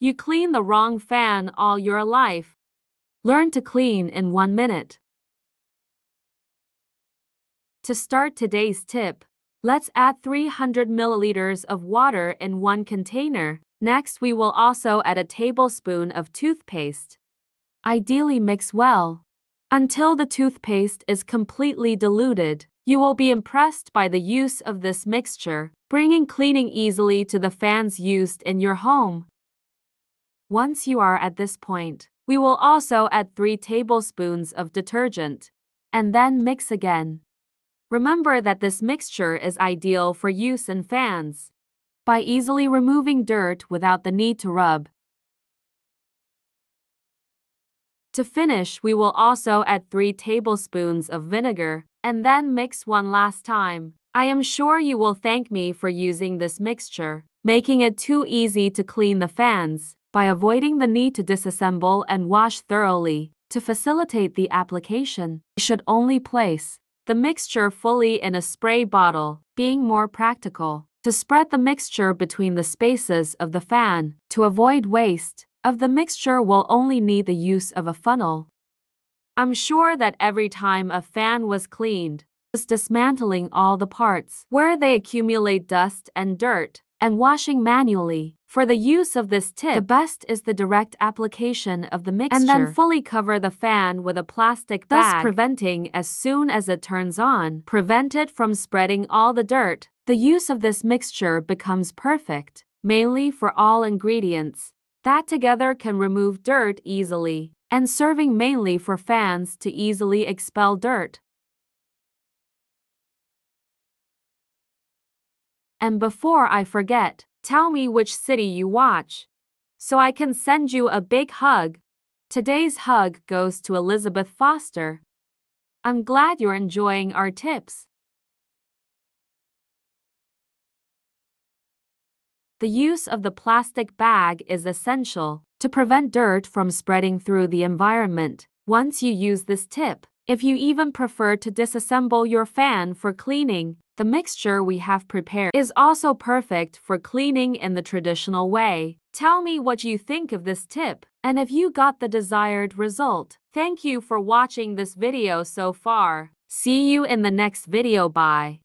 You clean the wrong fan all your life. Learn to clean in one minute. To start today's tip, let's add 300 milliliters of water in one container. Next, we will also add a tablespoon of toothpaste. Ideally mix well. Until the toothpaste is completely diluted, you will be impressed by the use of this mixture, bringing cleaning easily to the fans used in your home. Once you are at this point, we will also add 3 tablespoons of detergent, and then mix again. Remember that this mixture is ideal for use in fans, by easily removing dirt without the need to rub. To finish, we will also add 3 tablespoons of vinegar, and then mix one last time. I am sure you will thank me for using this mixture, making it too easy to clean the fans, by avoiding the need to disassemble and wash thoroughly. To facilitate the application, you should only place the mixture fully in a spray bottle, being more practical. To spread the mixture between the spaces of the fan, to avoid waste, of the mixture will only need the use of a funnel. I'm sure that every time a fan was cleaned, was dismantling all the parts where they accumulate dust and dirt, and washing manually. For the use of this tip, the best is the direct application of the mixture and then fully cover the fan with a plastic bag, thus preventing as soon as it turns on, prevent it from spreading all the dirt. The use of this mixture becomes perfect, mainly for all ingredients that together can remove dirt easily, and serving mainly for fans to easily expel dirt. And before I forget, tell me which city you watch, so I can send you a big hug. Today's hug goes to Elizabeth Foster. I'm glad you're enjoying our tips. The use of the plastic bag is essential to prevent dirt from spreading through the environment. Once you use this tip, if you even prefer to disassemble your fan for cleaning, the mixture we have prepared is also perfect for cleaning in the traditional way. Tell me what you think of this tip, and if you got the desired result. Thank you for watching this video so far. See you in the next video. Bye.